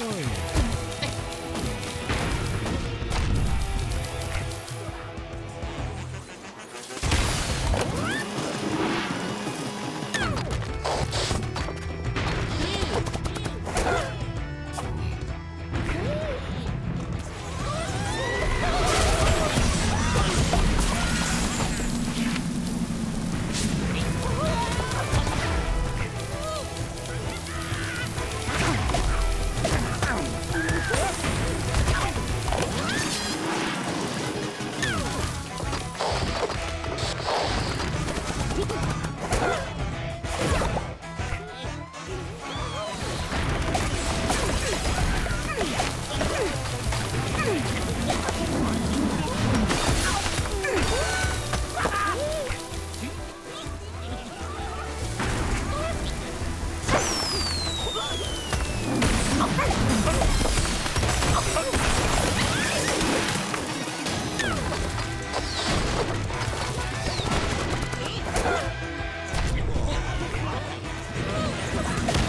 Boy. Come on.